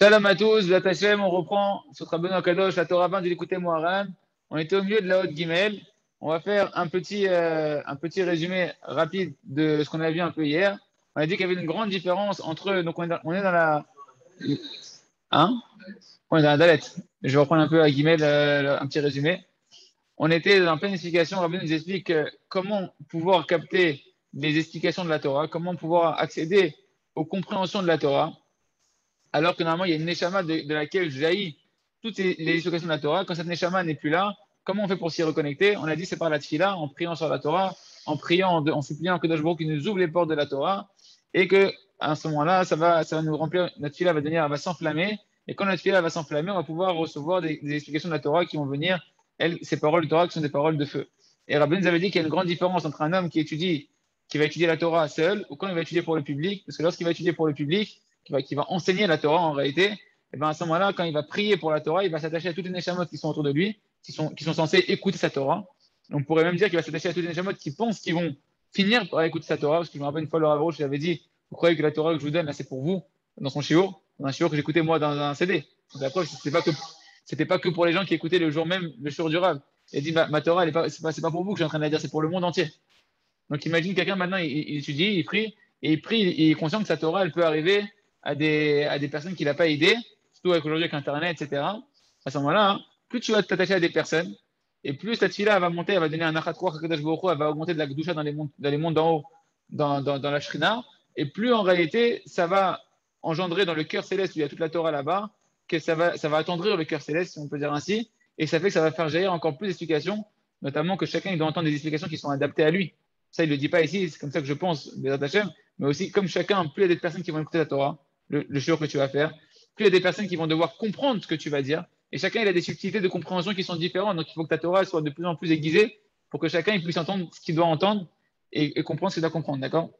Shalom à tous, Hashem, on reprend sur Rabbeinu Kadosh, la Torah 20 du l'écouter Moharan. On était au milieu de la haute Gimel. On va faire un petit, euh, un petit résumé rapide de ce qu'on a vu un peu hier. On a dit qu'il y avait une grande différence entre. Donc, on est dans, la. Hein? On est dans la Dalet. Je vais reprendre un peu à Gimel euh, un petit résumé. On était dans pleine explication. Rabbeinu nous explique euh, comment pouvoir capter les explications de la Torah, comment pouvoir accéder aux compréhensions de la Torah alors que normalement, il y a une Neshama de, laquelle jaillit toutes les, explications de la Torah. Quand cette Neshama n'est plus là, comment on fait pour s'y reconnecter? On a dit c'est par la Tfila, en priant sur la Torah, en priant, en, suppliant que qui nous ouvre les portes de la Torah, et que à ce moment-là, ça va, ça va nous remplir, notre Tfila va devenir, va s'enflammer, et quand notre Tfila va s'enflammer, on va pouvoir recevoir des, explications de la Torah qui vont venir, elles, ces paroles de Torah qui sont des paroles de feu. Et Rabbi nous avait dit qu'il y a une grande différence entre un homme qui étudie, qui va étudier la Torah seul, ou quand il va étudier pour le public, parce que lorsqu'il va étudier pour le public, qui va, enseigner la Torah en réalité, et eh bien à ce moment-là, quand il va prier pour la Torah, il va s'attacher à toutes les neshamot qui sont autour de lui, qui sont, qui sont censés écouter sa Torah. On pourrait même dire qu'il va s'attacher à toutes les neshamot qui pensent qu'ils vont finir par écouter sa Torah, parce que je me rappelle une fois, le Rav je l'avais dit, vous croyez que la Torah que je vous donne, là, c'est pour vous, dans son shiur, dans un shiur que j'écoutais moi dans un CD. La preuve, c'était pas que c'était pas que pour les gens qui écoutaient le jour même le shiur du Rav. Il dit, ma, Torah, c'est pas, pas, pour vous que je suis en train de la dire, c'est pour le monde entier. Donc imagine quelqu'un maintenant, il, étudie, il prie, et il prie, il est conscient que sa Torah, elle peut arriver à des, à des personnes qu'il n'a pas aidées, surtout avec aujourd'hui avec Internet, etc. À ce moment-là, hein, plus tu vas t'attacher à des personnes, et plus cette fille-là va monter, elle va donner un achat elle va augmenter de la gdusha dans les mondes, dans les mondes d'en haut, dans, dans, dans, la shrina, et plus en réalité, ça va engendrer dans le cœur céleste, où il y a toute la Torah là-bas, que ça va, ça va attendrir le cœur céleste, si on peut dire ainsi, et ça fait que ça va faire jaillir encore plus d'explications, notamment que chacun il doit entendre des explications qui sont adaptées à lui. Ça, il ne le dit pas ici, c'est comme ça que je pense, mais aussi comme chacun, plus il y a des personnes qui vont écouter la Torah, le, le que tu vas faire, plus il y a des personnes qui vont devoir comprendre ce que tu vas dire. Et chacun, il a des subtilités de compréhension qui sont différentes. Donc, il faut que ta Torah soit de plus en plus aiguisée pour que chacun puisse entendre ce qu'il doit entendre et, comprendre ce qu'il doit comprendre. D'accord?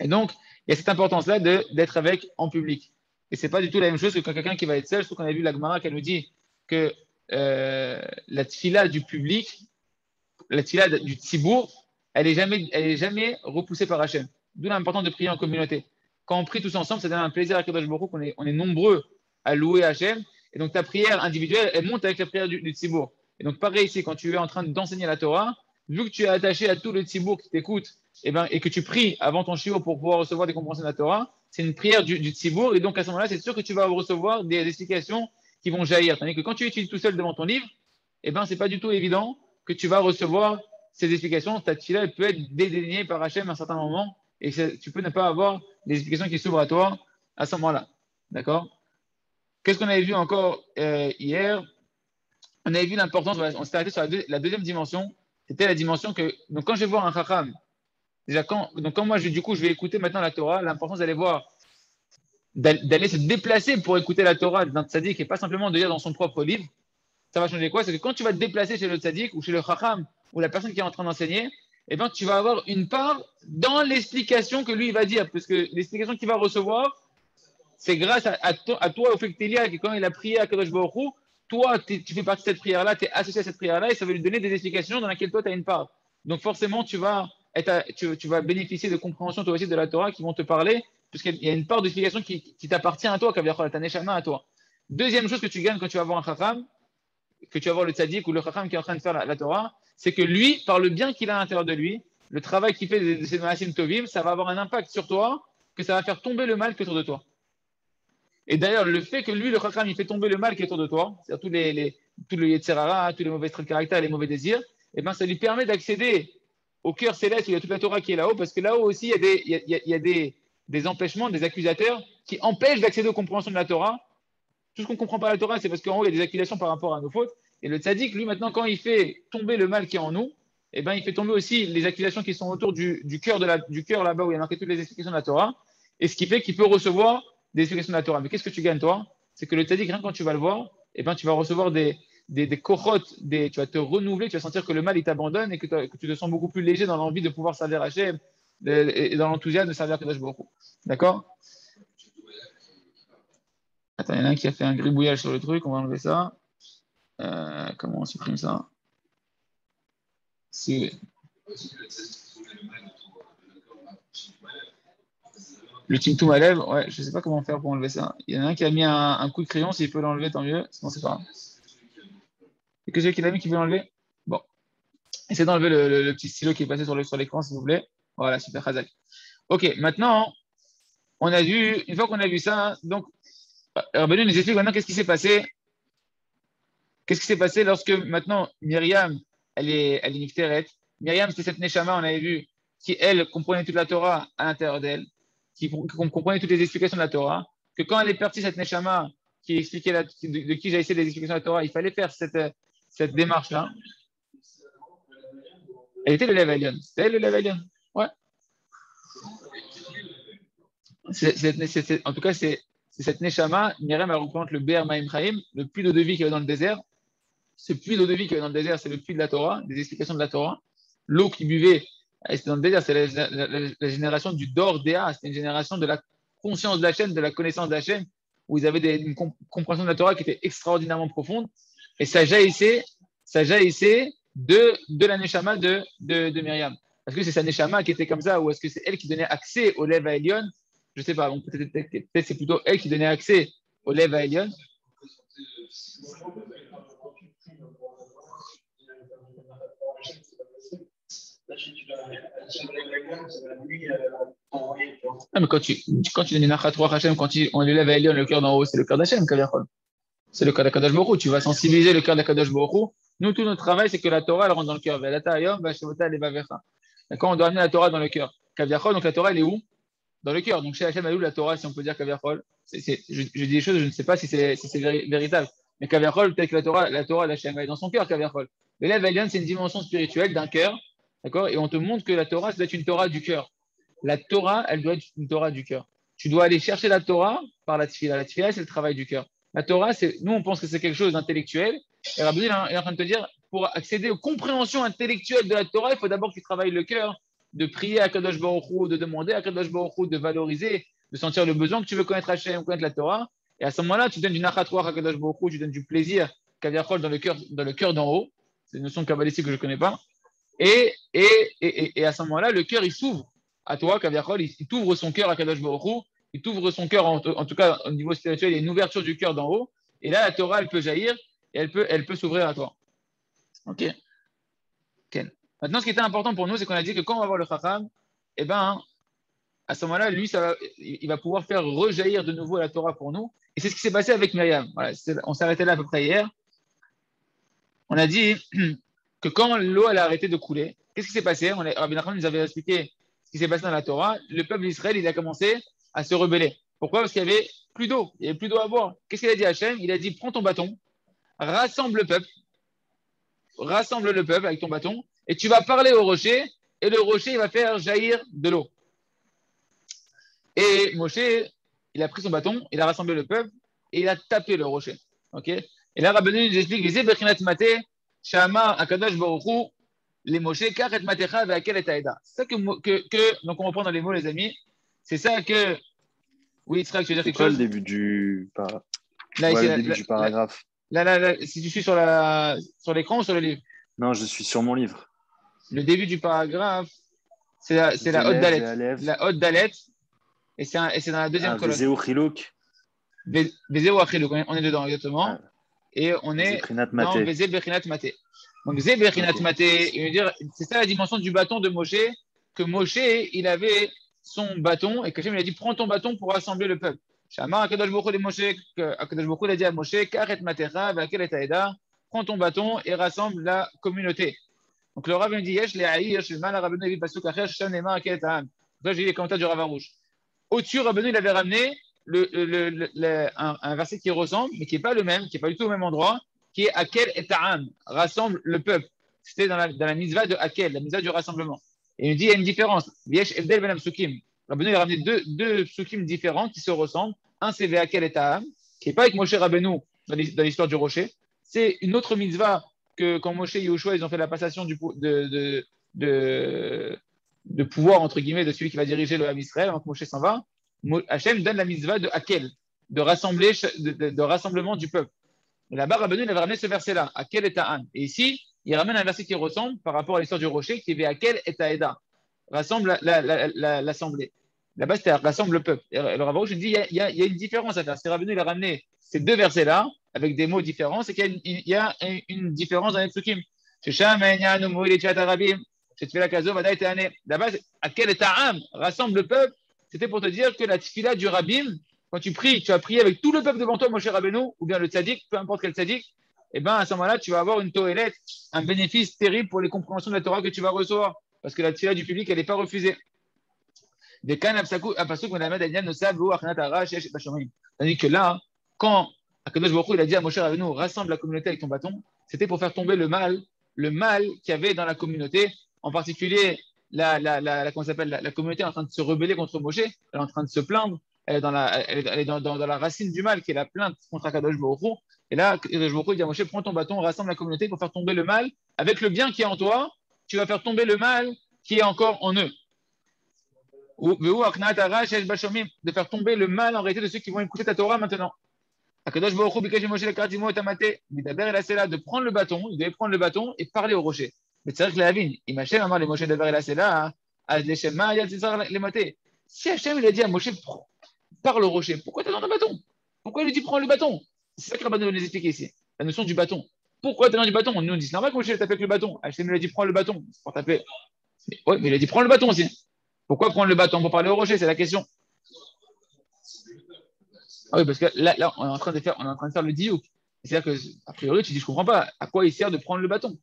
Et donc, il y a cette importance-là d'être avec en public. Et ce n'est pas du tout la même chose que quelqu'un qui va être seul. Surtout qu'on a vu la Gemara qui nous dit que euh, la tfila du public, la tfila du tzibour, elle n'est jamais, est jamais repoussée par Hachem. D'où l'importance de prier en communauté quand on prie tous ensemble, ça donne un plaisir à Kadosh Baruch qu'on est, on est nombreux à louer Hachem. Et donc ta prière individuelle, elle monte avec la prière du, du. Et donc pareil ici, quand tu es en train d'enseigner la Torah, vu que tu es attaché à tout le Tzibour qui t'écoute, et, eh ben, et que tu pries avant ton shiur pour pouvoir recevoir des compréhensions de la Torah, c'est une prière du, du. Et donc à ce moment-là, c'est sûr que tu vas recevoir des, explications qui vont jaillir. Tandis que quand tu étudies tout seul devant ton livre, et eh ben, c'est pas du tout évident que tu vas recevoir ces explications. Ta tfila, peut être dédaignée par Hachem à un certain moment et tu peux ne pas avoir les explications qui s'ouvrent à toi à ce moment-là. D'accord? Qu'est-ce qu'on avait vu encore euh, hier? On avait vu l'importance, on s'est arrêté sur la, deuxième dimension, c'était la dimension que, donc quand je vais voir un chacham, déjà quand, donc quand moi du coup je vais écouter maintenant la Torah, l'importance d'aller voir, d'aller se déplacer pour écouter la Torah d'un tzaddik et pas simplement de lire dans son propre livre, ça va changer quoi? C'est que quand tu vas te déplacer chez le tzaddik ou chez le chacham ou la personne qui est en train d'enseigner, eh bien, tu vas avoir une part dans l'explication que lui va dire, parce que l'explication qu'il va recevoir, c'est grâce à, toi, au fait que lié, que quand il a prié à Kadosh Baruch toi, tu fais partie de cette prière-là, tu es associé à cette prière-là, et ça va lui donner des explications dans lesquelles toi, tu as une part. Donc forcément, tu vas, être tu, vas bénéficier de compréhension toi aussi de la Torah qui vont te parler, puisqu'il y a une part d'explication qui, qui t'appartient à toi, qui va neshama à toi. Deuxième chose que tu gagnes quand tu vas voir un chacham, que tu vas voir le tzaddik ou le chacham qui est en train de faire la Torah, c'est que lui, par le bien qu'il a à l'intérieur de lui, le travail qu'il fait de ces Maasim Tovim, ça va avoir un impact sur toi, que ça va faire tomber le mal qui est autour de toi. Et d'ailleurs, le fait que lui, le Chakram, il fait tomber le mal qui est autour de toi, c'est-à-dire tous les, les, tous les Yetzerara, tous les mauvais traits de caractère, les mauvais désirs, et eh ben, ça lui permet d'accéder au cœur céleste où il y a toute la Torah qui est là-haut, parce que là-haut aussi, il y a des, il y a, des, des empêchements, des accusateurs qui empêchent d'accéder aux compréhensions de la Torah. Tout ce qu'on ne comprend pas la Torah, c'est parce qu'en haut, il y a des accusations par rapport à nos fautes. Et le tzaddik, lui, maintenant, quand il fait tomber le mal qui est en nous, eh ben, il fait tomber aussi les accusations qui sont autour du, du cœur là-bas où il y a marqué toutes les explications de la Torah, et ce qui fait qu'il peut recevoir des explications de la Torah. Mais qu'est-ce que tu gagnes, toi? C'est que le tzaddik, rien quand tu vas le voir, eh ben, tu vas recevoir des, des, des, tu vas te renouveler, tu vas sentir que le mal, il t'abandonne et que, que, tu te sens beaucoup plus léger dans l'envie de pouvoir servir Hachem et dans l'enthousiasme de servir Kadosh beaucoup. D'accord? Attends, il y en a un qui a fait un gribouillage sur le truc, on va enlever ça. Euh, comment on supprime ça? Si. Le Timtum à lèvres, ouais, je sais pas comment faire pour enlever ça. Il y en a un qui a mis un, coup de crayon, s'il peut l'enlever, tant mieux. Sinon, c'est pas grave. Et que celui qui l'a mis qui veut l'enlever? Bon. Essayez d'enlever le, petit stylo qui est passé sur l'écran, s'il vous plaît. Voilà, super, Khazak. Ok, maintenant, on a vu, une fois qu'on a vu ça, donc, Rabbeinu nous explique maintenant qu'est-ce qui s'est passé. Qu'est-ce qui s'est passé lorsque maintenant Myriam, elle est, elle est Myriam, c'était cette Neshama, on avait vu, qui elle comprenait toute la Torah à l'intérieur d'elle, qui comprenait toutes les explications de la Torah, que quand elle est partie, cette Neshama, qui expliquait de, qui j'ai essayé les explications de la Torah, il fallait faire cette, démarche-là. Elle était le Levelion. C'était le Levelion. Ouais. en tout cas, c'est cette Neshama. Myriam, elle représente le Ber Maim Chaim, le puits d'eau de vie qu'il y avait dans le désert. Ce puits d'eau de vie qu'il y avait dans le désert, c'est le puits de la Torah, des explications de la Torah. L'eau qui buvait, c'était dans le désert, c'est la, génération du Dor Dea, c'était une génération de la conscience de la chaîne, de la connaissance de la chaîne, où ils avaient une compréhension de la Torah qui était extraordinairement profonde. Et ça jaillissait, ça jaillissait de, de la Neshama de, de, de Myriam. Est-ce que c'est sa Neshama qui était comme ça ou est-ce que c'est elle qui donnait accès au lèvres à Elion? Je ne sais pas. Peut-être peut c'est plutôt elle qui donnait accès au lèvres à Elion. Ah, mais quand tu, quand tu donnes une Achatro Hachem, quand on élève à Elion, le cœur d'en haut, c'est le cœur d'Hachem, C'est le cœur d'Akadosh Borou. Tu vas sensibiliser le cœur d'Akadosh Borou nous, tout notre travail, c'est que la Torah, elle rentre dans le cœur. Quand on doit amener la Torah dans le cœur. donc la Torah, elle est où? Dans le cœur. Donc chez Hachem, elle est où la Torah, si on peut dire Kaviachol je, je, dis des choses, je ne sais pas si c'est si véritable. Mais Kaviachol, peut-être que la Torah, la Torah, Hachem, elle est dans son cœur, Kaviachol. L'élève Elion, c'est une dimension spirituelle d'un cœur. D'accord? Et on te montre que la Torah, ça doit être une Torah du cœur. La Torah, elle doit être une Torah du cœur. Tu dois aller chercher la Torah par la tfila. La tfila, c'est le travail du cœur. La Torah, c'est, nous, on pense que c'est quelque chose d'intellectuel. Et Rabbi est en train de te dire, pour accéder aux compréhensions intellectuelles de la Torah, il faut d'abord que tu travailles le cœur, de prier à Kadosh Baruch Hu, de demander à Kadosh Baruch Hu, de valoriser, de sentir le besoin que tu veux connaître Hachem, connaître la Torah. Et à ce moment-là, tu donnes du nachatoire à Kadosh Baruch Hu, tu donnes du plaisir, dans le cœur, dans le cœur d'en haut. C'est une notion kabbalistique que je ne connais pas. Et, et, et, et, à ce moment-là, le cœur, il s'ouvre à toi, Kaviachol, il, il t'ouvre son cœur à Kadosh Baruch il t'ouvre son cœur, en, tout cas au niveau spirituel, il y a une ouverture du cœur d'en haut. Et là, la Torah, elle peut jaillir et elle peut, elle peut s'ouvrir à toi. Ok. Maintenant, ce qui était important pour nous, c'est qu'on a dit que quand on va voir le Chacham, eh ben, à ce moment-là, lui, ça il va pouvoir faire rejaillir de nouveau la Torah pour nous. Et c'est ce qui s'est passé avec Myriam. Voilà, on s'est arrêté là à peu près hier. On a dit que quand l'eau a arrêté de couler, qu'est-ce qui s'est passé? Rabbi Nachman nous avait expliqué ce qui s'est passé dans la Torah. Le peuple d'Israël, il a commencé à se rebeller. Pourquoi? Parce qu'il n'y avait plus d'eau, il n'y avait plus d'eau à boire. Qu'est-ce qu'il a dit à Hachem? Il a dit prends ton bâton, rassemble le peuple, rassemble le peuple avec ton bâton, et tu vas parler au rocher, et le rocher va faire jaillir de l'eau. Et Moshe, il a pris son bâton, il a rassemblé le peuple, et il a tapé le rocher. Ok? Et là, Rabbi nous explique les Bechinat Mate, Shama Akadosh Baruchu, les Moshe, Karet Matecha, Veakel et. C'est ça que, que, que, donc on reprend dans les mots, les amis. C'est ça que. Oui, Israël, tu veux dire quelque chose le début du, là, ici, le début du paragraphe? Là, là, là, si tu suis sur l'écran sur ou sur le livre? Non, je suis sur mon livre. Le début du paragraphe, c'est la, c'est la haute dalet. La haute dalet. Et c'est, c'est dans la deuxième ah, colonne. Vezéou chilouk. Vezéou chilouk, on est dedans exactement. Ah. Et on est dans Bechinat Maté. Donc Bechinat Maté, c'est ça la dimension du bâton de Moshe, que Moshe, il avait son bâton et que Hachem lui a dit prends ton bâton pour rassembler le peuple. Shamar Akadosh Baruch Moshe, Akadosh Baruch a dit à Moshe Karet Matecha, Vakel et prends ton bâton et rassemble la communauté. Donc le Rav me dit Yesh le Aïr, Shilman, Rabbeinu Evi Pasuk Acher, Shem Neymar, Akel et Ta'am. Là j'ai les commentaires du Rav Rouge. Au-dessus, Rabbeinu il avait ramené le, un, verset qui ressemble, mais qui n'est pas le même, qui n'est pas du tout au même endroit, qui est Akel et Ta'am, rassemble le peuple. C'était dans la, dans la mitzvah de Akel, la mitzvah du rassemblement. Et il me dit il y a une différence. Yesh Evdel Ben Psukim. Rabbeinu a ramené deux, deux psukim différents qui se ressemblent. Un, c'est Ve'akel et Ta'am, qui n'est pas avec Moshe Rabbeinu dans l'histoire du rocher. C'est une autre mitzvah que quand Moshe et Yoshua, ils ont fait la passation du, de, de, de, de, pouvoir, entre guillemets, de celui qui va diriger le Ham Israël, avant que Moshe s'en va, Hachem donne la mitzvah de Akel, de, rassemblement du peuple. Et là-bas, Rabbeinu, il avait ramené ce verset-là, Akel et Ta'an. Et ici, il ramène un verset qui ressemble par rapport à l'histoire du rocher, qui est Akel et Ta'eda, rassemble l'assemblée. Là-bas, c'était rassemble le peuple. Et le Rav je dis, il y, a, une différence à faire. C'est Rabbeinu, il a ramené ces deux versets-là avec des mots différents, c'est qu'il y, a une différence dans les psukim. Là-bas, à quel âme rassemble le peuple C'était pour te dire que la tfila du rabbin, quand tu pries, tu as prié avec tout le peuple devant toi, Moshe Rabbeinu, ou bien le tzaddik, peu importe quel tzaddik, et eh bien à ce moment-là, tu vas avoir une toélette, un bénéfice terrible pour les compréhensions de la Torah que tu vas recevoir. Parce que la tfila du public, elle n'est pas refusée. Tandis que là, quand Akadosh Baruch il a dit à Moshe Rabbeinu, rassemble la communauté avec ton bâton, c'était pour faire tomber le mal, le mal qu'il y avait dans la communauté, en particulier la, la, la, comment la, la, communauté est en train de se rebeller contre Moshe, elle est en train de se plaindre, elle est dans la, elle est dans, dans, la racine du mal qui est la plainte contre Akadosh Baruch Et là, Akadosh Baruch dit à Moshe, prends ton bâton, rassemble la communauté pour faire tomber le mal. Avec le bien qui est en toi, tu vas faire tomber le mal qui est encore en eux. De faire tomber le mal en réalité de ceux qui vont écouter ta Torah maintenant. Akadosh Baruch Hu Moshe de prendre le bâton, il devait prendre le bâton et parler au rocher. Mais c'est vrai que la vigne, il m'a amar le Moshe daber el asela, az leshema yal tzar le maté. Si Hachem il a dit à Moshe parle au rocher, pourquoi tu dans le bâton? Pourquoi il lui dit prends le bâton? C'est ça que Rabban nous expliquer ici, la notion du bâton. Pourquoi tu dans du bâton? Nous on dit c'est normal que Moshe tape avec le bâton. Hachem il a dit prends le bâton, pour taper. Oui, mais il a dit prends le bâton aussi. Pourquoi prendre le bâton? Pour parler au rocher C'est la question. Ah oui, parce que là, là, on, est en train de faire, on est en train de faire le diouk. C'est-à-dire que, a priori, tu dis, je comprends pas, à quoi il sert de prendre le bâton?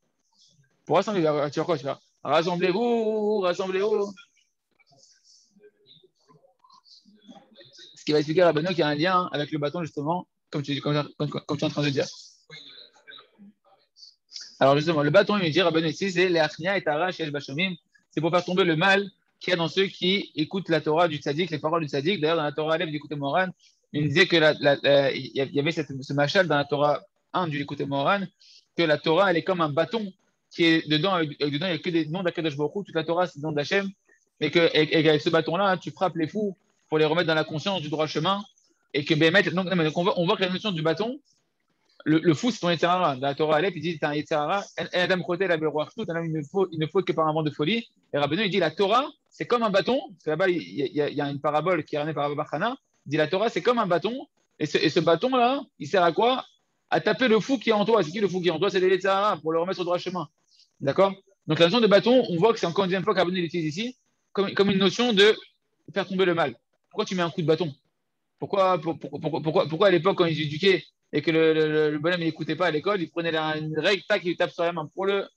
Pour rassembler, tu vas quoi Tu vas rassemblez-vous, rassemblez-vous. Ce qui va expliquer à Benoît qu'il y a un lien avec le bâton, justement, comme tu, comme, tu es en train de dire. Alors, justement, le bâton, il me dit, Rabbeinu ici, c'est l'Achnia et Tara, Shesh Bashomim. C'est pour faire tomber le mal qu'il y a dans ceux qui écoutent la Torah du tzaddik, les paroles du tzaddik. D'ailleurs, dans la Torah Aleph du côté Moran, il disait que il y avait ce machal dans la Torah 1 du côté Moran, que la Torah, elle est comme un bâton qui est dedans, dedans il n'y a que des noms d'Akadosh Baruch toute la Torah, c'est le nom d'Hachem, et qu'avec ce bâton-là, tu frappes les fous pour les remettre dans la conscience du droit chemin, et que Bémet, donc, donc on, voit, on voit que la notion du bâton, le, fou, c'est ton Yetzirara. Dans la Torah Aleph, il dit c'est un Yetzirara, Adam Koté, la tout, il ne faut, il ne faut que par un vent de folie. Et Rabbeinu, il dit la Torah, c'est comme un bâton, parce que là-bas, il y, a, il une parabole qui est ramenée par Abba dit la Torah, c'est comme un bâton. Et ce, bâton-là, il sert à quoi? À taper le fou qui est en toi. C'est qui le fou qui est en toi? C'est les Sahara pour le remettre le droit chemin. D'accord? Donc la notion de bâton, on voit que c'est encore une deuxième fois qu'Abonné l'utilise ici, comme, comme, une notion de faire tomber le mal. Pourquoi tu mets un coup de bâton? Pourquoi, pourquoi, pourquoi, à l'époque, quand ils éduquaient et que le, bonhomme n'écoutait pas à l'école, il prenait une règle, tac, il tape sur la main pour le,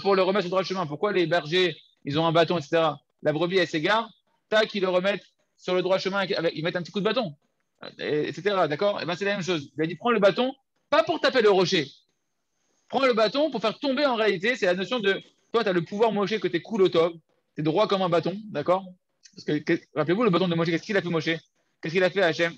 pour le remettre sur le droit chemin Pourquoi les bergers, ils ont un bâton, etc. La brebis, elle s'égare, tac, ils le remettent sur le droit chemin, ils mettent un petit coup de bâton, etc. D'accord? Et eh ben c'est la même chose. Il a dit prends le bâton, pas pour taper le rocher. Prends le bâton pour faire tomber en réalité, c'est la notion de toi, tu as le pouvoir Moshe que tu es cool au top, tu es droit comme un bâton, d'accord? Parce que, rappelez-vous, le bâton de Moshe, qu'est-ce qu'il a fait Moshe Qu'est-ce qu'il a fait Hachem?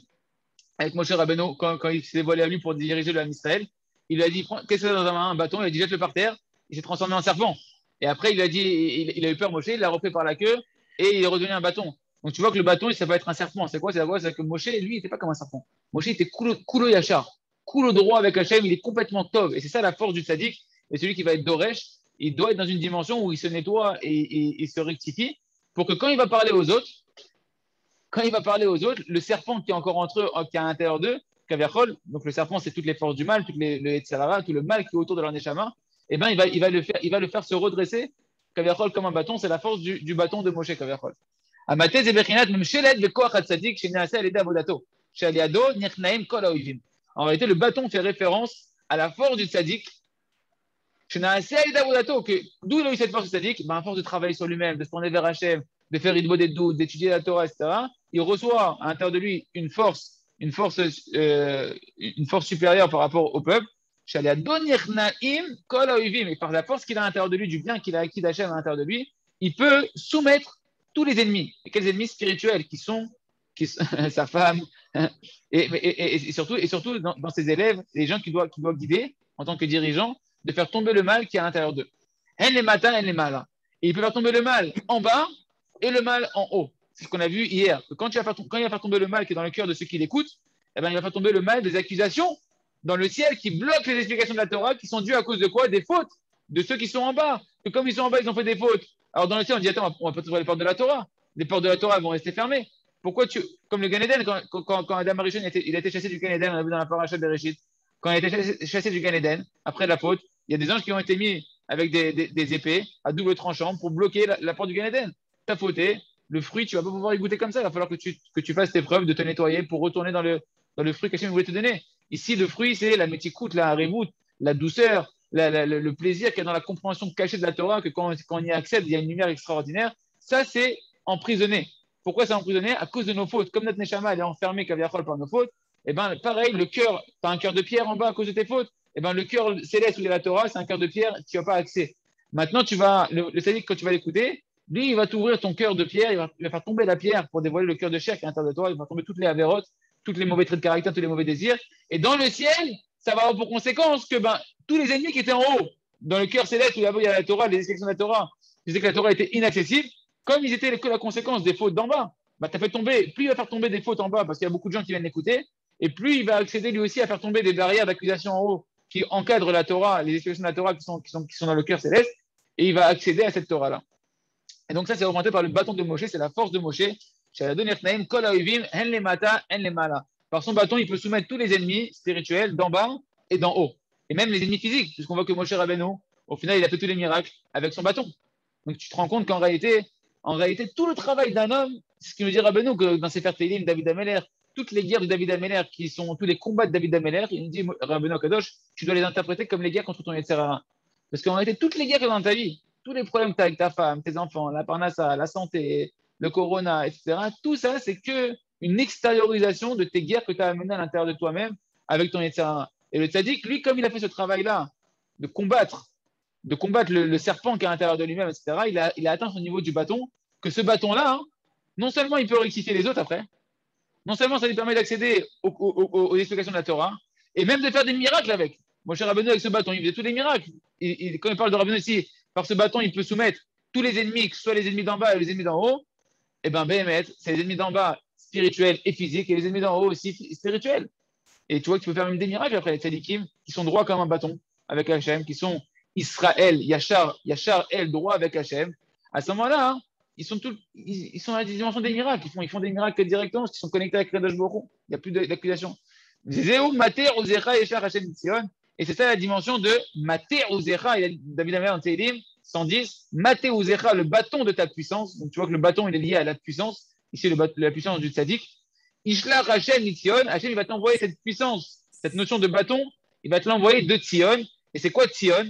Avec Moshe Rabbeinu, quand, il s'est volé à lui pour diriger le Israël, il lui a dit Qu'est-ce que c'est dans un, bâton Il a dit Jette-le par terre, il s'est transformé en serpent. Et après, il a dit il, a eu peur, Moshe, il l'a repris par la queue et il est redevenu un bâton. Donc tu vois que le bâton, ça va être un serpent. C'est quoi? C'est que Moshe, lui, il n'était pas comme un serpent. Moshe était coulo yachar, coulo droit avec Hachem, il est complètement tov. Et c'est ça la force du tzaddik. Et celui qui va être doresh, il doit être dans une dimension où il se nettoie et, se rectifie pour que quand il va parler aux autres, quand il va parler aux autres, le serpent qui est encore entre eux, qui est à l'intérieur d'eux, Kaviachol, donc le serpent, c'est toutes les forces du mal, tout le, le tout le mal qui est autour de leur eh ben, il va, le faire, le se redresser, Kaviachol comme un bâton, c'est la force du, bâton de Moshe Kaviachol. En réalité, le bâton fait référence à la force du tzaddik. D'où il a eu cette force du tzaddik ben, À force de travailler sur lui-même, de se tourner vers Hachem, de faire une des doutes, d'étudier la Torah, etc. Il reçoit à l'intérieur de lui une force, une force, euh, une force supérieure par rapport au peuple. Et par la force qu'il a à l'intérieur de lui, du bien qu'il a acquis d'Hachem à l'intérieur de lui, il peut soumettre tous les ennemis. Et quels ennemis spirituels qui sont, sa femme, hein, et, surtout, et surtout dans, ses élèves, les gens qui doivent, guider en tant que dirigeants, de faire tomber le mal qui est à l'intérieur d'eux. Elle les matins, elle les mal. Et il peut faire tomber le mal en bas et le mal en haut. C'est ce qu'on a vu hier. quand, il va faire, quand il va faire tomber le mal qui est dans le cœur de ceux qui l'écoutent, eh ben, il va faire tomber le mal des accusations dans le ciel qui bloquent les explications de la Torah qui sont dues à cause de quoi? Des fautes de ceux qui sont en bas. Que comme ils sont en bas, ils ont fait des fautes. Alors dans le ciel, on dit attends, on va pas trouver les portes de la Torah. les portes de la Torah vont rester fermées. Pourquoi tu. Comme le Gan quand, quand, Adam Arishon il a été chassé du Gan on a vu dans la paracha de Réchit, quand il a été chassé, du Gan après la faute, il y a des anges qui ont été mis avec des, épées à double tranchant pour bloquer la, porte du Gan Eden. Tu as fauté, le fruit, tu vas pas pouvoir y goûter comme ça. Il va falloir que tu, que tu fasses tes preuves de te nettoyer pour retourner dans le, dans le fruit qu'Hachem voulait te donner. Ici, le fruit, c'est la méticoute, la harémout, la douceur, le plaisir qu'il y a dans la compréhension cachée de la Torah, que quand, on y accède, il y a une lumière extraordinaire. Ça, c'est emprisonné. Pourquoi c'est emprisonné À cause de nos fautes. Comme notre Neshama, elle est enfermée par nos fautes, eh ben pareil, le cœur, tu as un cœur de pierre en bas à cause de tes fautes. Et eh ben le cœur céleste où il y a la Torah, c'est un cœur de pierre, tu n'as pas accès. Maintenant, tu vas, le, le quand tu vas l'écouter, lui, il va t'ouvrir ton cœur de pierre, il va, faire tomber la pierre pour dévoiler le cœur de chair qui est à l'intérieur de toi, il va tomber toutes les avérotes, tous les mauvais traits de caractère, tous les mauvais désirs. Et dans le ciel, ça va avoir pour conséquence que ben, tous les ennemis qui étaient en haut, dans le cœur céleste où il y a la Torah, les exceptions de la Torah, tu disais que la Torah était inaccessible, comme ils étaient que la conséquence des fautes d'en bas, bah, fait tomber, plus il va faire tomber des fautes en bas parce qu'il y a beaucoup de gens qui viennent écouter, et plus il va accéder lui aussi à faire tomber des barrières d'accusation en haut qui encadrent la Torah, les expressions de la Torah qui sont, qui sont, qui sont dans le cœur céleste, et il va accéder à cette Torah-là. Et donc ça, c'est augmenté par le bâton de Moshe, c'est la force de Moshe. Par son bâton, il peut soumettre tous les ennemis spirituels d'en bas et d'en haut. Et même les ennemis physiques, puisqu'on voit que Moshe Rabbeinu, au final, il a fait tous les miracles avec son bâton. Donc tu te rends compte qu'en réalité, en réalité, tout le travail d'un homme, ce qui nous dit Rabbeinu, que dans ses Télim, David Ameller, toutes les guerres de David Ameller, qui sont tous les combats de David Ameller, il nous dit Rabbeinu Kadosh, tu dois les interpréter comme les guerres contre ton Yetzerara. Parce qu'en réalité, toutes les guerres dans ta vie, tous les problèmes que tu as avec ta femme, tes enfants, la parnassa, la santé, le corona, etc., tout ça, c'est que une extériorisation de tes guerres que tu as amenées à l'intérieur de toi-même avec ton Yetzerara. Et le tzaddik, lui, comme il a fait ce travail-là, de combattre, de combattre le, serpent qui est à l'intérieur de lui-même, etc., il a, il atteint son niveau du bâton, que ce bâton-là, hein, non seulement il peut rectifier les autres après, non seulement ça lui permet d'accéder aux, explications de la Torah, et même de faire des miracles avec. Mon cher Rabbeinu, avec ce bâton, il faisait tous les miracles. quand il parle de Rabbeinu ici, par ce bâton, il peut soumettre tous les ennemis, que ce soit les ennemis d'en bas et les ennemis d'en haut. Eh bien, Béhémet, c'est les ennemis d'en bas spirituels et physiques, et les ennemis d'en haut aussi spirituels. Et tu vois que tu peux faire même des miracles après les tzadikim qui sont droits comme un bâton avec Hachem, qui sont Israël, Yachar, Yachar, El, droit avec Hachem. À ce moment-là, hein, ils sont tous, ils, sont à la dimension des miracles. Ils font, ils font des miracles directement parce qu'ils sont connectés avec Kadosh Baruch Il n'y a plus d'accusation. Hachem, Et c'est ça la dimension de Mater, Ozecha. Il David Amer en Teilim 110. Mater, Ozecha, le bâton de ta puissance. Donc tu vois que le bâton, il est lié à la puissance. Ici, le la puissance du tzaddik. Ishla Rachel Nitzion, Hachem il va t'envoyer cette puissance, cette notion de bâton, il va te l'envoyer de Tzion. Et c'est quoi Tzion?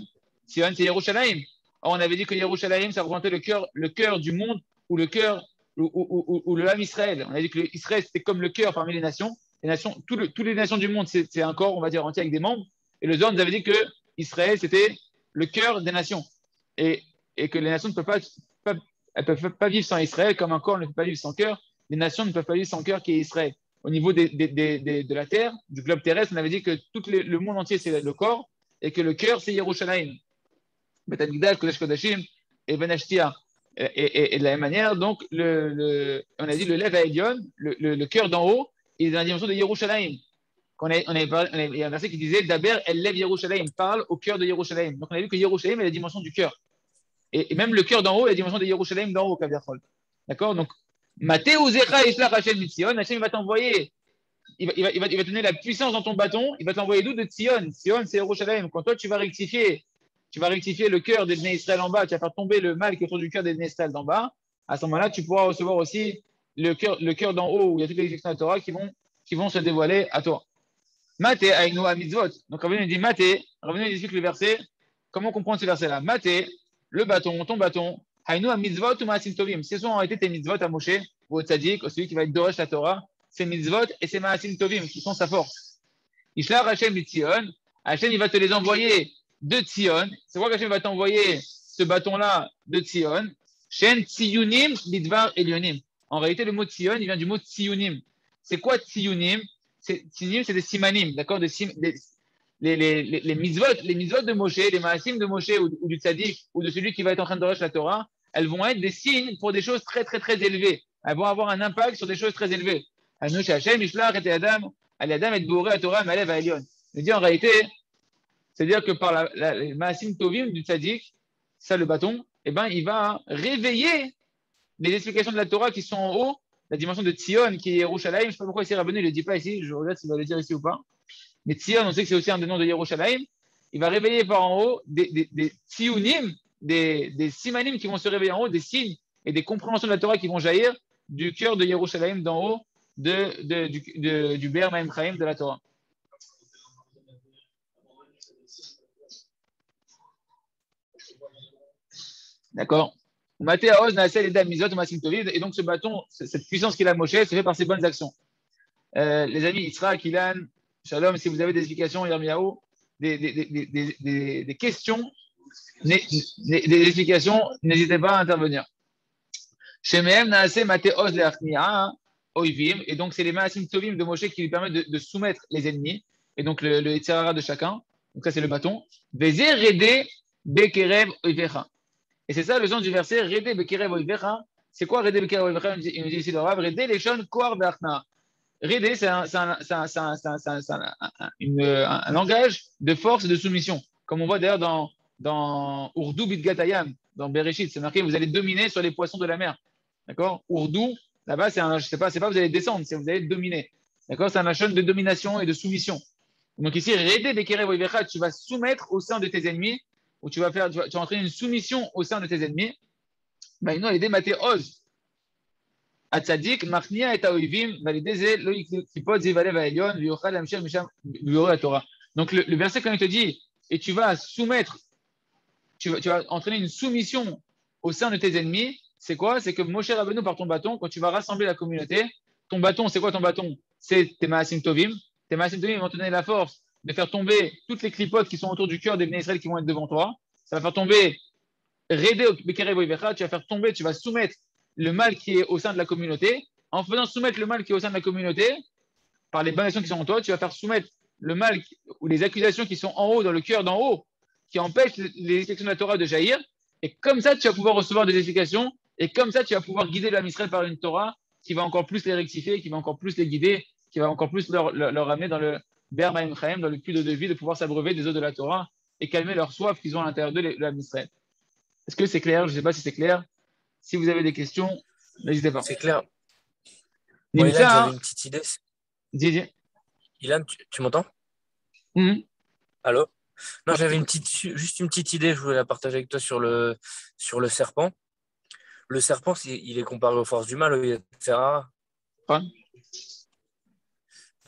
Tzion, c'est Yerushalayim. on avait dit que Yerushalayim, ça représentait le cœur, le cœur du monde ou le cœur ou, le âme Israël. On a dit que Israël, c'était comme le cœur parmi les nations. Les nations, toutes les nations du monde, c'est un corps, on va dire, entier avec des membres. Et le Zohar nous avait dit que Israël, c'était le cœur des nations. Et, que les nations ne peuvent pas, vivre sans Israël, comme un corps ne peut pas vivre sans cœur les nations ne peuvent pas vivre sans cœur qui est Israël. Au niveau de la terre, du globe terrestre, on avait dit que tout le monde entier, c'est le corps, et que le cœur, c'est Yerushalayim. Et de la même manière, donc, le, on a dit le lève à Elion, le, cœur d'en haut, il est dans la dimension de Yerushalayim. On, on, il y a un verset qui disait Daber, elle lève Yerushalayim, parle au cœur de Yerushalayim. Donc on a vu que Yerushalayim est la dimension du cœur. Et, même le cœur d'en haut est la dimension de Yerushalayim d'en haut, D'accord? Donc Hachem va t'envoyer, il va, il, va, il, va, te donner la puissance dans ton bâton, il va t'envoyer d'où? De Tzion. Tzion, c'est Yerushalayim. Quand toi, tu vas rectifier, tu vas rectifier le cœur des Israël en bas, tu vas faire tomber le mal qui est autour du cœur des Israël d'en bas, à ce moment-là, tu pourras recevoir aussi le cœur, le cœur d'en haut où il y a toutes les expressions de la Torah qui vont, qui vont se dévoiler à toi. Mate aïnou mitzvot. Donc, Rabbeinu dit Mate, Rabbeinu explique le verset. Comment comprendre ce verset-là? Mate, le bâton, ton bâton, Haïnou mitzvot ou maasim tovim? Ce sont en réalité tes mitzvot à Moshe, ou au tzaddik, celui qui va être Doresh la Torah, c'est mitzvot et c'est maasim tovim qui sont sa force. Ishlar Hashem Tzion, Hashem il va te les envoyer de Tzion. C'est quoi qu'Hashem va t'envoyer ce bâton-là de Tzion? Shen Tziyunim Lidvar Elionim. En réalité, le mot Tzion, il vient du mot Tziyunim. C'est quoi Tziyunim Tziyunim, c'est des simanim, d'accord? Les, les, les, les mitzvot, les mitzvot de Moshe, les maasim de Moshe ou, du tzaddik ou de celui qui va être en train de la Torah, elles vont être des signes pour des choses très, très, très élevées. Elles vont avoir un impact sur des choses très élevées. Dis en réalité, c'est-à-dire que par la, Maasim Tovim du tzaddik, ça le bâton, eh ben, il va réveiller les explications de la Torah qui sont en haut, la dimension de Tzion qui est Yerushalayim. Je ne sais pas pourquoi ici Rabbeinu ne le dit pas ici, je regarde s'il va le dire ici ou pas. Mais Tzion, on sait que c'est aussi un des noms de Yerushalayim. Il va réveiller par en haut des, des, des des, des simanim qui vont se réveiller en haut, des signes et des compréhensions de la Torah qui vont jaillir du cœur de Yerushalayim d'en haut du, de, du Ber Maim Chaim de la Torah. D'accord? Et donc ce bâton, cette puissance qu'il a Moshe, c'est fait par ses bonnes actions. Euh, les amis, Israël, Kilan, Shalom, si vous avez des explications, Yermiaou, des, questions, des, explications, n'hésitez pas à intervenir. Oivim, et donc c'est les Maasim Tovim de Moshe qui lui permettent de, soumettre les ennemis, et donc le, le de chacun. Donc ça c'est le bâton. Bekerev Oivecha. Et c'est ça le sens du verset Rede Bekerev Oivecha. C'est quoi Rede Bekerev Oivecha Il nous dit ici dans Rede Leshon Koar Beachna. Rede, c'est un, langage de force et de soumission, comme on voit d'ailleurs dans, dans Urdu Bidgatayam, dans Bereshit. C'est marqué vous allez dominer sur les poissons de la mer. D'accord? Urdu, Là-bas, c'est un, je sais pas, c'est pas vous allez descendre, c'est vous allez dominer. D'accord? C'est un chaîne de domination et de soumission. Donc ici, tu vas soumettre au sein de tes ennemis, ou tu vas faire, tu vas, entraîner une soumission au sein de tes ennemis. Bah, il aider maté oz. Atzadik. Donc le, verset, quand il te dit, et tu vas soumettre, tu vas, entraîner une soumission au sein de tes ennemis, c'est quoi? C'est que Moshe Rabbeinu, par ton bâton, quand tu vas rassembler la communauté, ton bâton, c'est quoi ton bâton? C'est tes Tovim. Tes Tovim vont te donner la force de faire tomber toutes les clipotes qui sont autour du cœur des Israël qui vont être devant toi. Ça va faire tomber tu vas faire tomber, tu vas soumettre le mal qui est au sein de la communauté. En faisant soumettre le mal qui est au sein de la communauté, par les bonnes actions qui sont en toi, tu vas faire soumettre le mal ou les accusations qui sont en haut, dans le cœur d'en haut, qui empêchent les explications de la Torah de jaillir. Et comme ça, tu vas pouvoir recevoir des explications et comme ça, tu vas pouvoir guider l'âme Israël par une Torah qui va encore plus les rectifier, qui va encore plus les guider, qui va encore plus leur, leur, ramener dans le Ber Chaim, dans le puits de vie, de pouvoir s'abreuver des eaux de la Torah et calmer leur soif qu'ils ont à l'intérieur de Israël. Est-ce que c'est clair? Je ne sais pas si c'est clair. Si vous avez des questions, n'hésitez pas. C'est clair. Bon, Ilan, j'avais une petite idée. Dis, dis. Ilan, tu, m'entends? Mm-hmm. Allô? Non, j'avais une petite, juste une petite idée, je voulais la partager avec toi sur le, sur le serpent le serpent, il est comparé aux forces du mal, etc.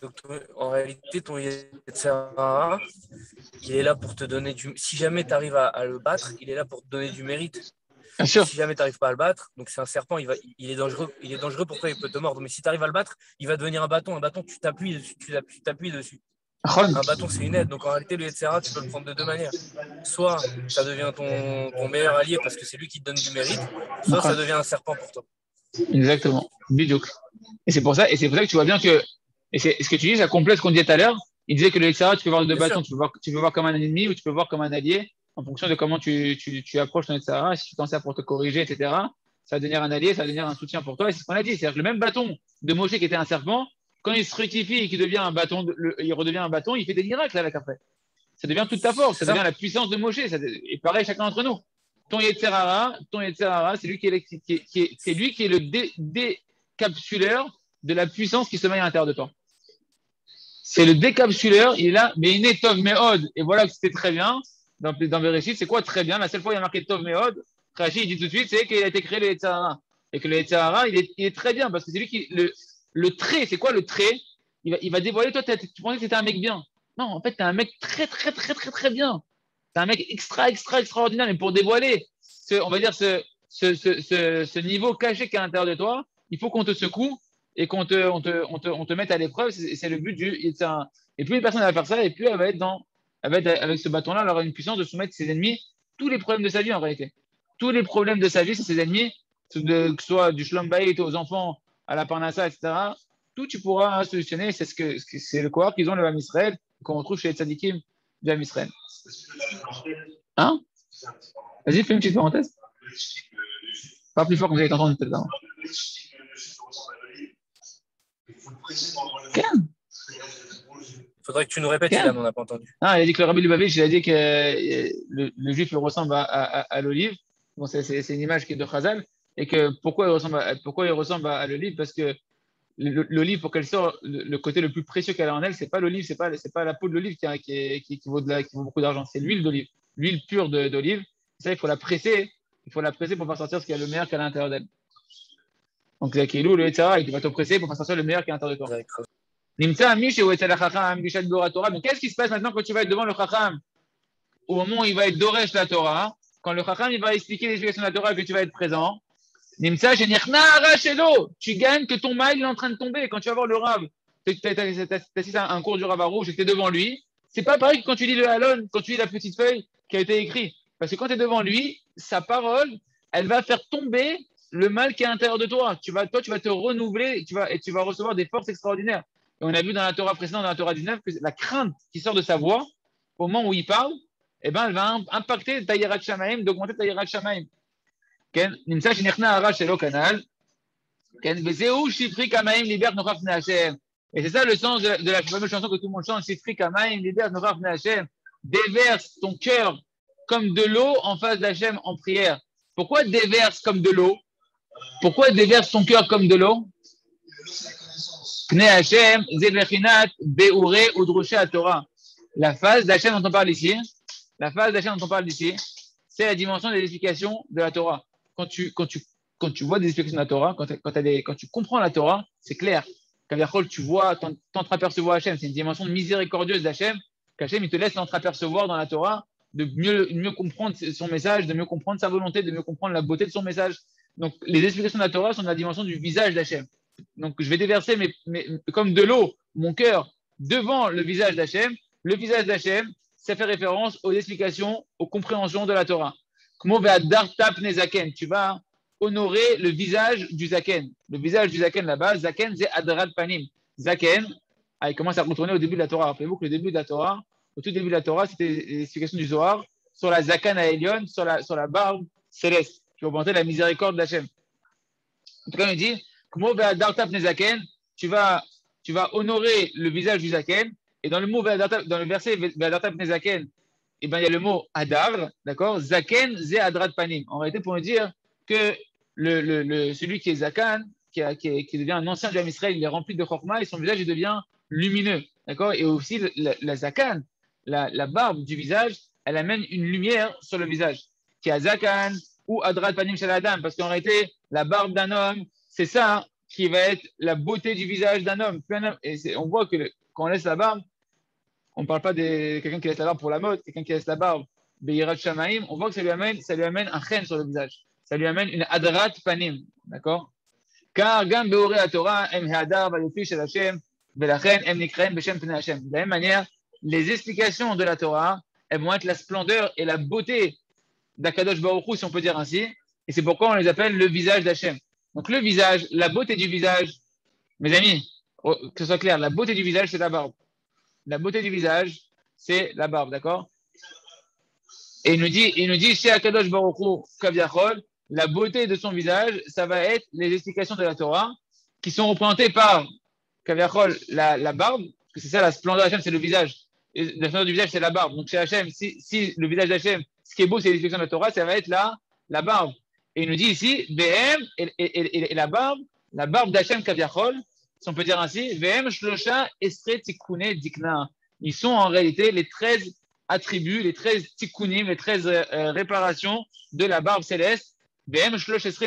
Donc, en réalité, ton Yetzirah, il est là pour te donner du. Si jamais tu arrives à, le battre, il est là pour te donner du mérite. Bien sûr. Si jamais tu n'arrives pas à le battre, donc c'est un serpent, il, va, il, est dangereux, il est dangereux pour toi, il peut te mordre. Mais si tu arrives à le battre, il va devenir un bâton. Un bâton, tu t'appuies dessus. Tu t'appuies dessus. Un bâton, c'est une aide. Donc en réalité, le Yetzera, tu peux le prendre de deux manières. Soit ça devient ton, meilleur allié parce que c'est lui qui te donne du mérite, soit ça devient un serpent pour toi. Exactement. Et c'est pour ça, et c'est pour ça que tu vois bien que, et c'est ce que tu dis, ça complète ce qu'on disait tout à l'heure. Il disait que le Yetzera, tu peux voir de deux bâtons. Tu peux voir, tu peux voir comme un ennemi ou tu peux voir comme un allié en fonction de comment tu, tu, tu approches ton Yetzera. Si tu t'en sers pour te corriger, etc., ça va devenir un allié, ça va devenir un soutien pour toi. Et c'est ce qu'on a dit. C'est-à-dire que le même bâton de Moshe qui était un serpent, quand il se rectifie et qu'il devient un bâton, il redevient un bâton, il fait des miracles avec après. Ça devient toute ta force, ça, devient la puissance de Moshe. et pareil, chacun d'entre nous. Ton Yetzerara, ton c'est lui qui est, qui lui qui est le décapsuleur de la puissance qui se met à l'intérieur de toi. C'est le décapsuleur, il est là, mais il est Tov Meod. Et voilà que c'était très bien. Dans, dans Bereshit, c'est quoi très bien? La seule fois où il y a marqué Tov Meod, Rachid dit tout de suite, c'est qu'il a été créé le Yetzerara. Et que le Yetzerara, il est, il est très bien parce que c'est lui qui, le, le trait, c'est quoi le trait? Il va, il va, dévoiler, toi, tu pensais que c'était un mec bien. Non, en fait, tu es un mec très, très, très, très, très bien. Tu un mec extra, extra, extraordinaire. Mais pour dévoiler, ce, on va dire, ce, ce, ce, ce niveau caché qui est à l'intérieur de toi, il faut qu'on te secoue et qu'on te, mette à l'épreuve. C'est le but du. Et plus une personne va faire ça, et plus elle va être dans. Elle va être avec ce bâton-là, elle aura une puissance de soumettre ses ennemis tous les problèmes de sa vie en réalité. Tous les problèmes de sa vie, c'est ses ennemis, que ce soit du shlombaït aux enfants, à la Parnassa, etc. Tout tu pourras solutionner. C'est le quoi qu'ils ont le Ham Israël, qu'on retrouve chez les tzadikim du Ham Israël. Hein? Vas-y, fais une petite parenthèse. Pas plus fort que vous avez entendu tout à l'heure. Il faudrait que tu nous répètes, là, on n'a pas entendu. Ah, il a dit que le rabbi Lubavitch, il a dit que euh, le, le juif le ressemble à, à, à l'olive. Bon, c'est une image qui est de Chazal. et que pourquoi il ressemble à, pourquoi il ressemble à, l'olive? Parce que l'olive, pour qu'elle sorte, le, côté le plus précieux qu'elle a en elle, c'est pas l'olive, c'est pas, c'est pas la peau de l'olive qui, qui, qui, vaut de qui vaut beaucoup d'argent, c'est l'huile d'olive, l'huile pure d'olive. Ça, il faut la presser, il faut la presser pour faire sortir ce qu'il y a le meilleur qu'à l'intérieur d'elle. Donc, le etc., il va te presser pour faire sortir le meilleur qui est à l'intérieur de toi. Donc, qu'est-ce qui se passe maintenant quand tu vas être devant le Chacham? Au moment où il va être Doresh la Torah, quand le Chacham il va expliquer les explications de la Torah que tu vas être présent, tu gagnes que ton mail est en train de tomber. Quand tu vas voir le Rav, tu as assis à un cours du Rav rouge, j'étais devant lui. C'est pas pareil que quand tu lis le Halon, quand tu lis la petite feuille qui a été écrite. Parce que quand tu es devant lui, sa parole, elle va faire tomber le mal qui est à l'intérieur de toi. Tu vas, toi, tu vas te renouveler et tu vas, et tu vas recevoir des forces extraordinaires. Et on a vu dans la Torah précédente, dans la Torah 19, que la crainte qui sort de sa voix, au moment où il parle, eh ben, elle va impacter ta Shamaim, d'augmenter ta Yerak Shamaim. Et c'est ça le sens de la, fameuse chanson que tout le monde chante, Shifri Kamaim, Hashem. Déverse ton cœur comme de l'eau en face d'Hachem en prière. Pourquoi déverse comme de l'eau? Pourquoi déverse ton cœur comme de l'eau? La phase d'Hachem dont on parle ici, la phase d'Hachem dont on parle ici, c'est la dimension des explications de la Torah quand tu, quand tu, quand tu vois des explications de la Torah, quand, quand, tu comprends la Torah, c'est clair. Quand tu vois, t'entreapercevoir Hachem, c'est une dimension miséricordieuse d'Hachem, qu'Hachem, te laisse l'entreapercevoir dans la Torah, de mieux, mieux comprendre son message, de mieux comprendre sa volonté, de mieux comprendre la beauté de son message. Donc, les explications de la Torah sont de la dimension du visage d'Hachem. Donc, je vais déverser mais, comme de l'eau mon cœur devant le visage d'Hachem. Le visage d'Hachem, ça fait référence aux explications, aux compréhensions de la Torah. Tu vas honorer le visage du Zaken. Le visage du Zaken là-bas, Zaken, c'est Adrat Panim. Zaken, ah, il commence à retourner au début de la Torah. Rappelez-vous que le début de la Torah, au tout début de la Torah, c'était l'explication du Zohar sur la Zaken à Elion, sur la barbe céleste, qui représentait la miséricorde d'Hachem. En tout cas, il dit tu vas, tu vas honorer le visage du Zaken. Et dans le mot dans le verset Nezaken, eh ben, il y a le mot Adar, d'accord? Zaken, ze Adrat Panim. En réalité, pour nous dire que le, le, celui qui est Zakan, qui, qui, devient un ancien du Israël, il est rempli de Chokma et son visage il devient lumineux, d'accord? Et aussi, la, Zakan, la, barbe du visage, elle amène une lumière sur le visage, qui est Zakan ou Adrat Panim Shaladam, parce qu'en réalité, la barbe d'un homme, c'est ça qui va être la beauté du visage d'un homme. On voit que quand on laisse la barbe, on ne parle pas de quelqu'un qui laisse la barbe pour la mode, quelqu'un qui laisse la barbe, Shamaim, on voit que ça lui amène, un chen sur le visage. Ça lui amène une adrat panim. D'accord? Car gam Torah, em hadar Hashem, em nikreem beshem Hashem. De la même manière, les explications de la Torah, elles vont être la splendeur et la beauté d'Akadosh Baruch Hu, si on peut dire ainsi. Et c'est pourquoi on les appelle le visage d'Hachem. Donc le visage, la beauté du visage, mes amis, oh, que ce soit clair, la beauté du visage, c'est la barbe la beauté du visage, c'est la barbe, d'accord? Et il nous dit, il nous dit chez Akadosh Baruch Kaviachol, la beauté de son visage, ça va être les explications de la Torah qui sont représentées par Kaviachol, la, la barbe, parce que c'est ça la splendeur d'Hachem, c'est le visage. Et la splendeur du visage, c'est la barbe. Donc chez Hachem, si, si le visage d'Hachem, ce qui est beau, c'est les explications de la Torah, ça va être la, la barbe. Et il nous dit ici, BM et, la barbe, la barbe d'Hachem Kaviachol, si on peut dire ainsi, VM Shlosha Estre Tikkune Dikna. Ils sont en réalité les 13 attributs, les 13 tikkunim, les 13 euh, euh, réparations de la barbe céleste. VM Shlosh Estre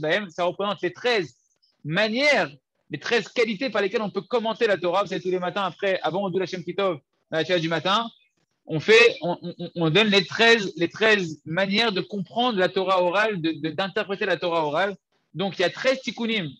Bahem, ça représente les 13 manières, les 13 qualités par lesquelles on peut commenter la Torah. Vous savez, tous les matins, après, avant on dit la Shem Kitov, la du matin, on fait, on, on, on, donne les 13, les 13 manières de comprendre la Torah orale, d'interpréter de, la Torah orale. Donc, il y a 13 tikkunim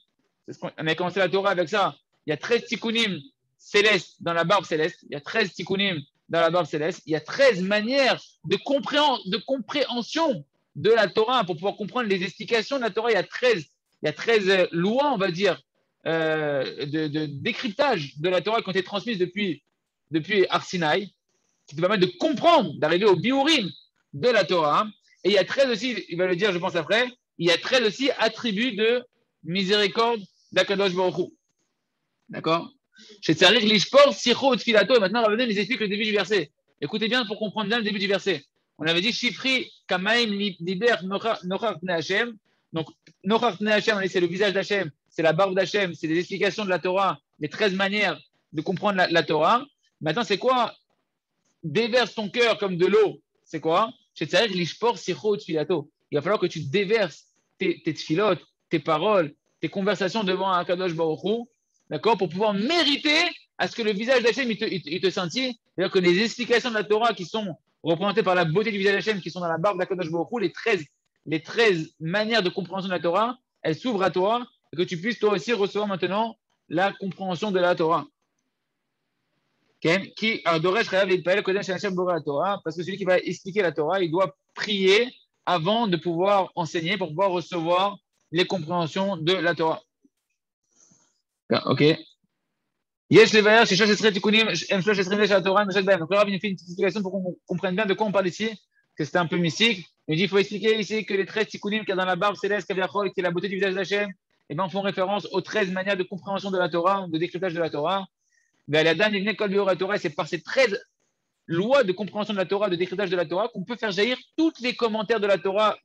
on a commencé la Torah avec ça. Il y a 13 tikkunim célestes dans la barbe céleste. Il y a 13 tikkunim dans la barbe céleste. Il y a 13 manières de, de compréhension de la Torah pour pouvoir comprendre les explications de la Torah. Il y a 13, il y a 13 euh, lois, on va dire, euh, de, décryptage de la Torah qui ont été transmises depuis, depuis Arsinaï, qui te permettent de comprendre, d'arriver au biurim de la Torah. Et il y a 13 aussi, il va le dire, je pense après, il y a 13 aussi attributs de miséricorde d'Akadosh Baruch D'accord? Chez Tzarik Lishpor, Sicho, Tfilato, et maintenant Rabbeinu nous explique le début du verset. Écoutez bien pour comprendre bien le début du verset. On avait dit Shifri, Kamaim, Liber, Nochar, Hashem. Donc, c'est le visage d'Hachem, c'est la barbe d'Hachem, c'est les explications de la Torah, les 13 manières de comprendre la, Torah. Maintenant, c'est quoi Déverse ton cœur comme de l'eau. C'est quoi? Il va falloir que tu déverses tes, tes tes paroles, tes conversations devant un Kadosh d'accord, pour pouvoir mériter à ce que le visage d'Hachem il te, il, te C'est-à-dire que les explications de la Torah qui sont représentées par la beauté du visage d'Hachem, qui sont dans la barbe d'Akadosh Baruch les 13, les 13 manières de compréhension de la Torah, elles s'ouvrent à toi et que tu puisses toi aussi recevoir maintenant la compréhension de la Torah. Qui, parce que celui qui va expliquer la Torah, il doit prier avant de pouvoir enseigner, pour pouvoir recevoir les compréhensions de la Torah. Ok. Yes, les valeurs, c'est Shosh Tikunim, M Shosh Esrim la Torah, Donc le Rav, il fait une petite explication pour qu'on comprenne bien de quoi on parle ici, que c'était un peu mystique. Il dit il faut expliquer ici que les 13 Tikunim qu'il y a dans la barbe céleste, qui est la beauté du visage d'Hachem, et ben, font référence aux 13 manières de compréhension de la Torah, de décryptage de la Torah. C'est par ces 13 lois de compréhension de la Torah, de décryptage de la Torah, qu'on peut faire jaillir tous les commentaires de la Torah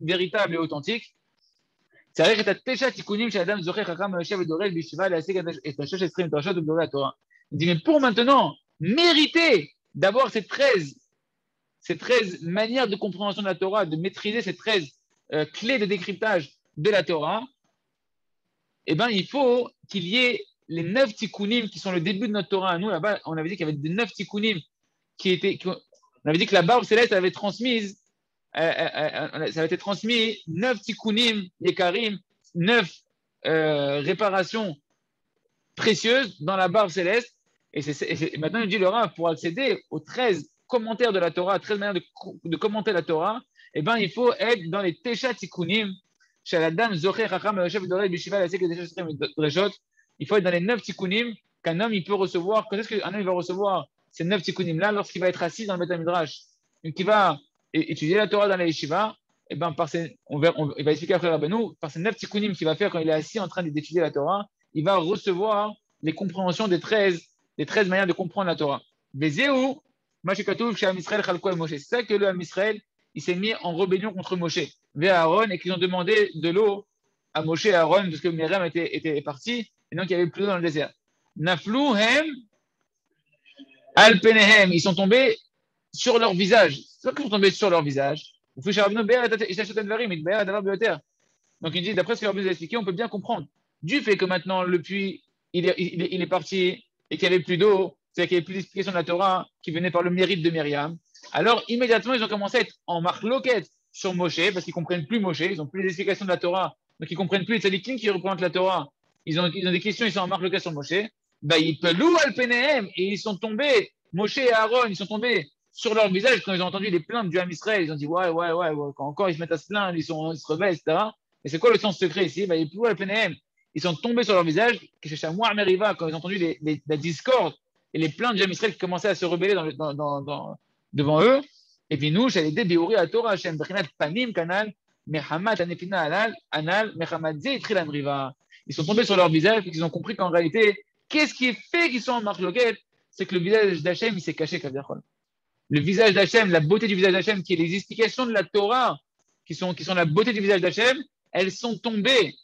véritables et authentiques. Il dit, mais pour maintenant mériter d'avoir ces 13, ces 13 manières de compréhension de la Torah, de maîtriser ces 13 euh, clés de décryptage de la Torah, eh ben, il faut qu'il y ait les 9 tikkunim qui sont le début de notre Torah. Nous, là-bas, on avait dit qu'il y avait des 9 tikkunim qui étaient. on avait dit que la barbe céleste avait transmise euh, euh, euh, ça a été transmis, neuf tikkunim, karim, neuf réparations précieuses dans la barre céleste. Et, maintenant, il dit le pour accéder aux 13 commentaires de la Torah, 13 manières de, commenter la Torah, eh ben, il faut être dans les Tesha Tikkunim, il faut être dans les neuf tikkunim qu'un homme il peut recevoir. Quand est-ce qu'un homme il va recevoir ces neuf tikkunim là lorsqu'il va être assis dans le Beth Midrash Donc il va étudier la Torah dans la yeshiva, et eh ben par on, va, il va expliquer après Rabbeinu, par ces neuf tikkunim qu'il va faire quand il est assis en train d'étudier la Torah, il va recevoir les compréhensions des 13, des 13 manières de comprendre la Torah. C'est ça que le Israël, il s'est mis en rébellion contre Moshe, vers Aaron, et qu'ils ont demandé de l'eau à Moshe et Aaron, parce que Myriam était, était parti, et donc il y avait plus d'eau dans le désert. Nafluhem alpenehem, ils sont tombés sur leur visage. C'est pas qu'ils sont tombés sur leur visage. Donc il dit, d'après ce que Rabbi a expliqué, on peut bien comprendre. Du fait que maintenant le puits, il est, il est, parti et qu'il n'y avait plus d'eau, c'est-à-dire qu'il n'y avait plus d'explication de la Torah qui venait par le mérite de Myriam, alors immédiatement ils ont commencé à être en marque loquette sur Moshe parce qu'ils ne comprennent plus Moshe, ils n'ont plus les explications de la Torah, donc ils ne comprennent plus les tzadikim qui représentent la Torah. Ils ont, ils des questions, ils sont en marque loquette sur Moshe. Bah, ils pelou al et ils sont tombés, Moshe et Aaron, ils sont tombés sur leur visage, quand ils ont entendu les plaintes du Ham Israël, ils ont dit ouais, ouais, ouais, quand encore ils se mettent à se plaindre, ils, ils se rebellent, etc. Et c'est quoi le sens secret ici? Bah, Ils sont tombés sur leur visage, quand ils ont entendu la discorde et les plaintes du Ham Israël qui commençaient à se rebeller devant eux. Et puis nous, j'allais dire à Torah, Hashem, Panim, Kanal, Mehamat, Anefina, Anal, Anal, Mehamat, Ils sont tombés sur leur visage et ils ont compris qu'en réalité, qu'est-ce qui fait qu'ils sont en marque C'est que le visage d'Hachem, il s'est caché, le visage d'Hachem, la beauté du visage d'Hachem, qui est les explications de la Torah, qui sont, qui sont la beauté du visage d'Hachem, elles sont tombées.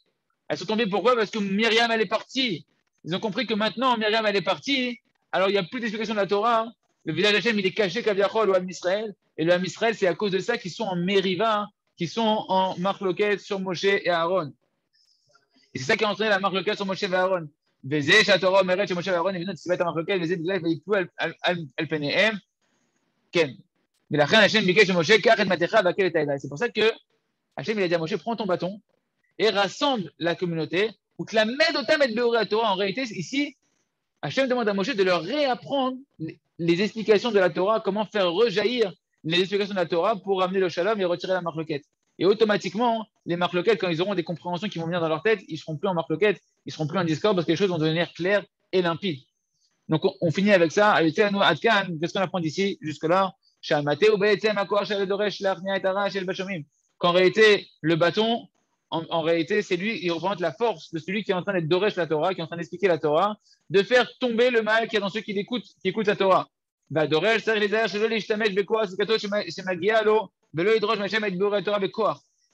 Elles sont tombées pourquoi? Parce que Myriam, elle est partie. Ils ont compris que maintenant, Myriam, elle est partie. Alors, il n'y a plus d'explication de la Torah. Le visage d'Hachem, il est caché Kaviachol ou Israël. Et le Israël, c'est à cause de ça qu'ils sont en Meriva, qu'ils sont en marque sur Moshe et Aaron. Et c'est ça qui a entraîné la marque locale sur Moshe et Aaron. Vezé, Torah, Meret, Moshe et Aaron, vas être en marque locale, Vezé, Vezé, Vezé, c'est pour ça que Hachem il a dit à Moshe prends ton bâton et rassemble la communauté. Ou que la Torah, en réalité, ici, Hachem demande à Moshe de leur réapprendre les explications de la Torah, comment faire rejaillir les explications de la Torah pour ramener le shalom et retirer la marloquette. Et automatiquement, les marloquettes, quand ils auront des compréhensions qui vont venir dans leur tête, ils ne seront plus en marloquette, ils ne seront plus en discord parce que les choses vont devenir claires et limpides. Donc, on, finit avec ça. Qu'est-ce qu'on apprend d'ici jusque-là? Qu'en réalité, le bâton, en, réalité, c'est lui, il représente la force de celui qui est en train d'être Doresh la Torah, qui est en train d'expliquer la Torah, de faire tomber le mal qu'il y a dans ceux qui l'écoutent, qui écoutent la Torah.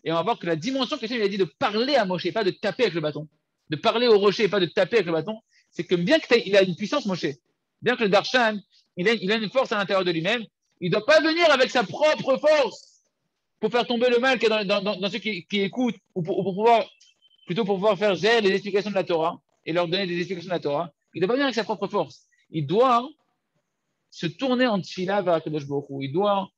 Et on va voir que la dimension que il a dit de parler à Moshe, pas de taper avec le bâton, de parler au rocher, pas de taper avec le bâton, c'est que bien qu'il a une puissance, Moshe, bien que le Darshan, il a, une force à l'intérieur de lui-même, il ne doit pas venir avec sa propre force pour faire tomber le mal qui est dans, ceux qui, écoutent, ou pour, pouvoir, plutôt pour pouvoir faire gérer les explications de la Torah et leur donner des explications de la Torah. Il ne doit pas venir avec sa propre force. Il doit se tourner en tfila vers Akadosh Baruch Il doit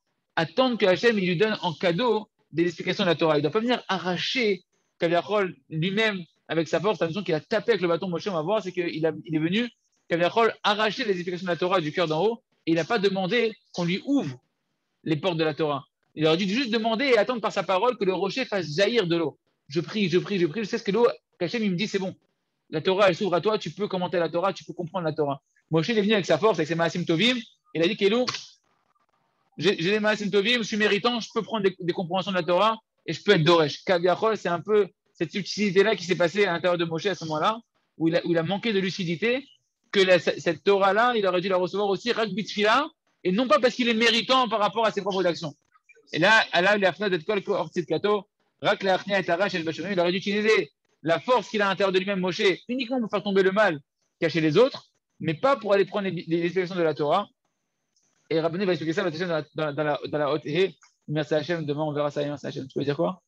attendre que Hachem lui donne en cadeau des explications de la Torah. Il ne doit pas venir arracher Kaviachol lui-même avec sa force. La façon qu'il a tapé avec le bâton Moshe, on va voir, c'est qu'il il est venu, Kaviachol, arracher les explications de la Torah du cœur d'en haut et il n'a pas demandé qu'on lui ouvre les portes de la Torah. Il aurait dû juste demander et attendre par sa parole que le rocher fasse jaillir de l'eau. Je prie, je prie, je prie, je sais ce que l'eau, Kachem, il me dit, c'est bon. La Torah, elle s'ouvre à toi, tu peux commenter la Torah, tu peux comprendre la Torah. Moshe, est venu avec sa force, avec ses Maasim Tovim, il a dit, Kelou, j'ai des Maasim Tovim, je suis méritant, je peux prendre des, compréhensions de la Torah et je peux être Doresh. Kaviachol, c'est un peu cette subtilité-là qui s'est passée à l'intérieur de Moshe à ce moment-là, où il, a, manqué de lucidité, que cette Torah-là, il aurait dû la recevoir aussi Rak et non pas parce qu'il est méritant par rapport à ses propres actions. Et là, là il Kato, Rak il aurait dû utiliser la force qu'il a à l'intérieur de lui-même, Moshe, uniquement pour faire tomber le mal cacher les autres, mais pas pour aller prendre les, explications de la Torah. Et Rabbeinu va expliquer ça dans la, dans, la, haute Merci Hachem, demain on verra ça. Merci Hachem. Tu veux dire quoi?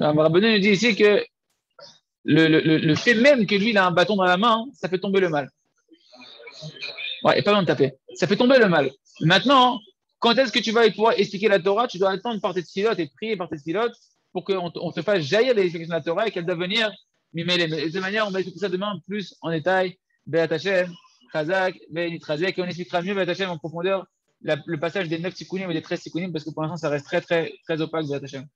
Rabbeinu nous dit ici que le, le, le, fait même que lui il a un bâton dans la main, ça fait tomber le mal. Ouais, et pas besoin de taper. Ça fait tomber le mal. Maintenant, quand est-ce que tu vas pouvoir expliquer la Torah? Tu dois attendre par tes pilotes et prier par tes pilotes pour qu'on on te fasse jaillir les explications de et qu'elle doivent venir mimer les. De cette manière, on va expliquer ça demain plus en détail. Beat Hashem, Chazak, et on expliquera mieux Beat en profondeur le passage des 9 tikkunim et des 13 tikkunim parce que pour l'instant, ça reste très, très, très opaque, Beat Hashem.